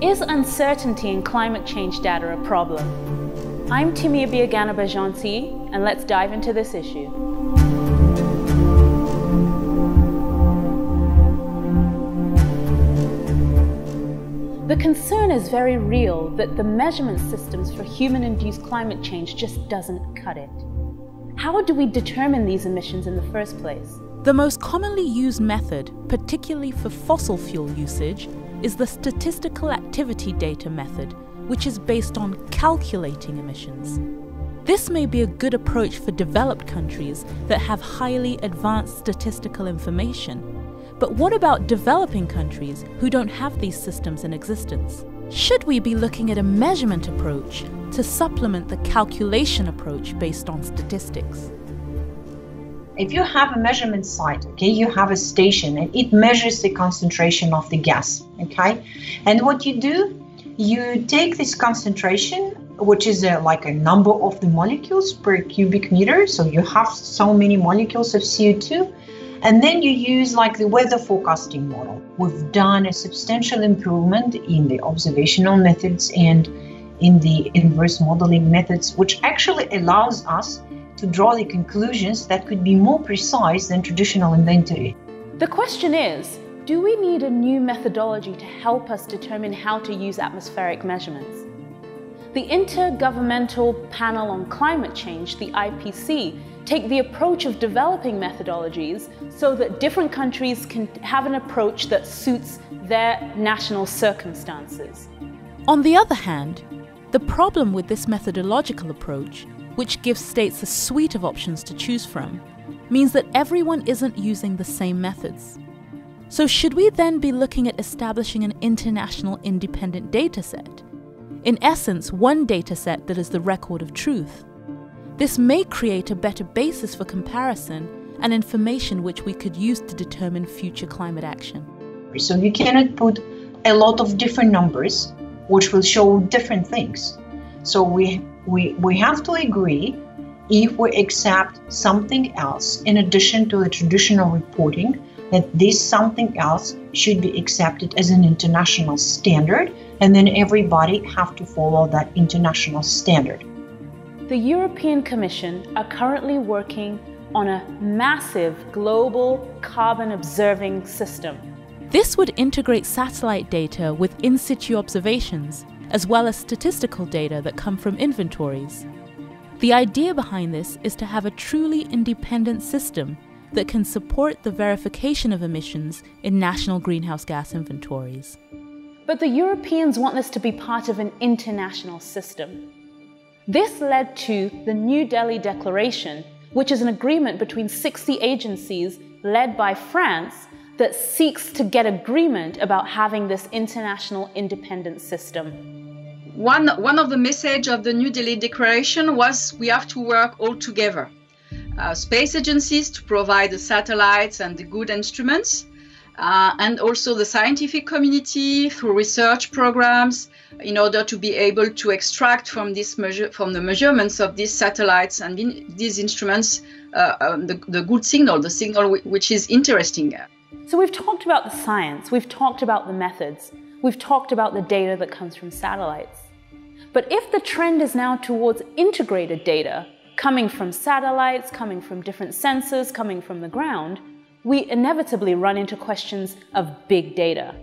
Is uncertainty in climate change data a problem? I'm Timiebi Aganaba and let's dive into this issue. The concern is very real that the measurement systems for human-induced climate change just doesn't cut it. How do we determine these emissions in the first place? The most commonly used method, particularly for fossil fuel usage, is the statistical activity data method, which is based on calculating emissions. This may be a good approach for developed countries that have highly advanced statistical information. But what about developing countries who don't have these systems in existence? Should we be looking at a measurement approach to supplement the calculation approach based on statistics? if you have a measurement site okay you have a station and it measures the concentration of the gas okay and what you do you take this concentration which is a, like a number of the molecules per cubic meter so you have so many molecules of co2 and then you use like the weather forecasting model we've done a substantial improvement in the observational methods and in the inverse modeling methods which actually allows us to draw the conclusions that could be more precise than traditional inventory. The question is, do we need a new methodology to help us determine how to use atmospheric measurements? The Intergovernmental Panel on Climate Change, the IPCC, take the approach of developing methodologies so that different countries can have an approach that suits their national circumstances. On the other hand, the problem with this methodological approach which gives states a suite of options to choose from, means that everyone isn't using the same methods. So, should we then be looking at establishing an international independent dataset? In essence, one dataset that is the record of truth. This may create a better basis for comparison and information which we could use to determine future climate action. So, you cannot put a lot of different numbers which will show different things. So, we we, we have to agree if we accept something else in addition to the traditional reporting that this something else should be accepted as an international standard and then everybody have to follow that international standard the european commission are currently working on a massive global carbon observing system this would integrate satellite data with in situ observations as well as statistical data that come from inventories. The idea behind this is to have a truly independent system that can support the verification of emissions in national greenhouse gas inventories. But the Europeans want this to be part of an international system. This led to the New Delhi Declaration, which is an agreement between 60 agencies led by France that seeks to get agreement about having this international independent system one, one of the message of the New Delhi Declaration was we have to work all together. Uh, space agencies to provide the satellites and the good instruments, uh, and also the scientific community through research programs in order to be able to extract from this measure from the measurements of these satellites and in these instruments uh, um, the, the good signal, the signal which is interesting. So we've talked about the science, we've talked about the methods, we've talked about the data that comes from satellites. But if the trend is now towards integrated data, coming from satellites, coming from different sensors, coming from the ground, we inevitably run into questions of big data.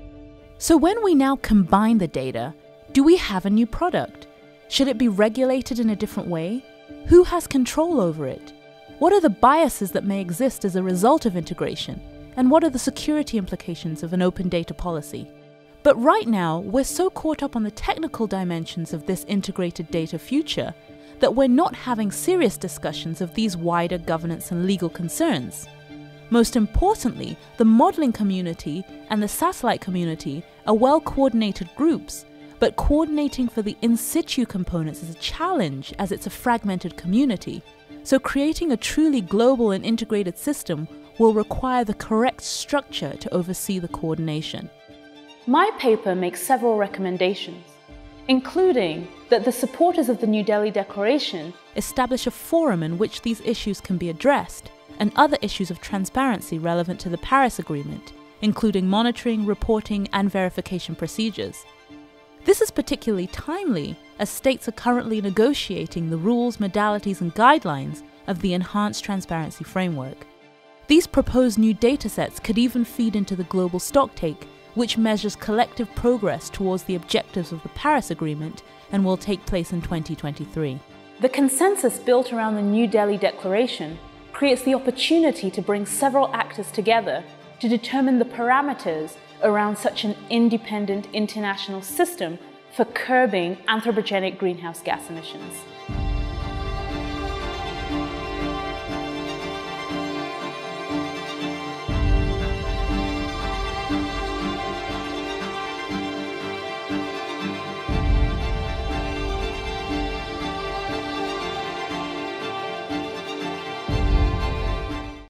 So when we now combine the data, do we have a new product? Should it be regulated in a different way? Who has control over it? What are the biases that may exist as a result of integration? And what are the security implications of an open data policy? But right now, we're so caught up on the technical dimensions of this integrated data future that we're not having serious discussions of these wider governance and legal concerns. Most importantly, the modelling community and the satellite community are well coordinated groups, but coordinating for the in situ components is a challenge as it's a fragmented community. So, creating a truly global and integrated system will require the correct structure to oversee the coordination. My paper makes several recommendations, including that the supporters of the New Delhi Declaration establish a forum in which these issues can be addressed and other issues of transparency relevant to the Paris Agreement, including monitoring, reporting, and verification procedures. This is particularly timely as states are currently negotiating the rules, modalities, and guidelines of the Enhanced Transparency Framework. These proposed new datasets could even feed into the global stocktake, which measures collective progress towards the objectives of the Paris Agreement and will take place in 2023. The consensus built around the New Delhi Declaration creates the opportunity to bring several actors together to determine the parameters around such an independent international system for curbing anthropogenic greenhouse gas emissions.